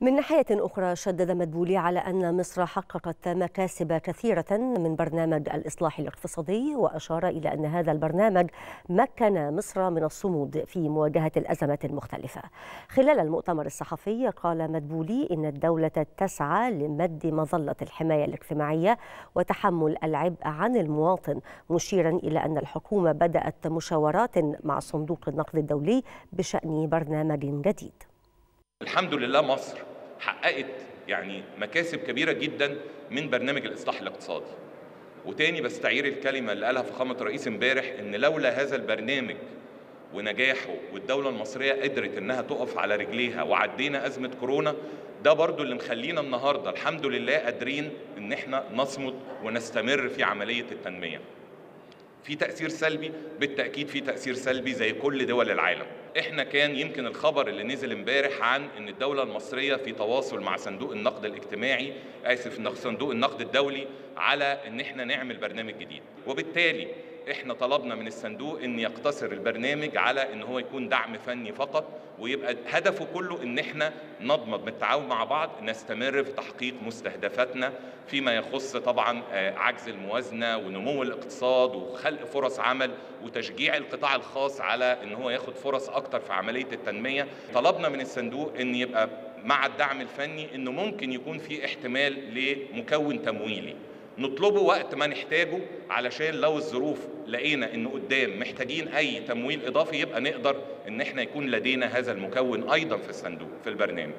من ناحية أخرى شدد مدبولي على أن مصر حققت مكاسب كثيرة من برنامج الإصلاح الاقتصادي وأشار إلى أن هذا البرنامج مكن مصر من الصمود في مواجهة الأزمات المختلفة. خلال المؤتمر الصحفي قال مدبولي إن الدولة تسعى لمد مظلة الحماية الاجتماعية وتحمل العبء عن المواطن مشيرا إلى أن الحكومة بدأت مشاورات مع صندوق النقد الدولي بشأن برنامج جديد. الحمد لله مصر حققت يعني مكاسب كبيرة جدا من برنامج الإصلاح الاقتصادي. وتاني بستعير الكلمة اللي قالها فخامة الرئيس امبارح إن لولا هذا البرنامج ونجاحه والدولة المصرية قدرت إنها تقف على رجليها وعدينا أزمة كورونا ده برضو اللي مخلينا النهارده الحمد لله قادرين إن إحنا نصمد ونستمر في عملية التنمية. في تأثير سلبي بالتأكيد في تأثير سلبي زي كل دول العالم. إحنا كان يمكن الخبر اللي نزل امبارح عن إن الدولة المصرية في تواصل مع صندوق النقد الاجتماعي آسف صندوق النقد الدولي على إن إحنا نعمل برنامج جديد. وبالتالي إحنا طلبنا من الصندوق ان يقتصر البرنامج على ان هو يكون دعم فني فقط ويبقى هدفه كله ان إحنا نضمن بالتعاون مع بعض نستمر في تحقيق مستهدفاتنا فيما يخص طبعا عجز الموازنة ونمو الاقتصاد وخلق فرص عمل وتشجيع القطاع الخاص على ان هو ياخد فرص أكتر في عملية التنمية. طلبنا من الصندوق ان يبقى مع الدعم الفني إنه ممكن يكون في احتمال لمكون تمويلي. نطلبه وقت ما نحتاجه علشان لو الظروف لقينا انه قدام محتاجين أي تمويل إضافي يبقى نقدر إن إحنا يكون لدينا هذا المكون أيضا في الصندوق في البرنامج.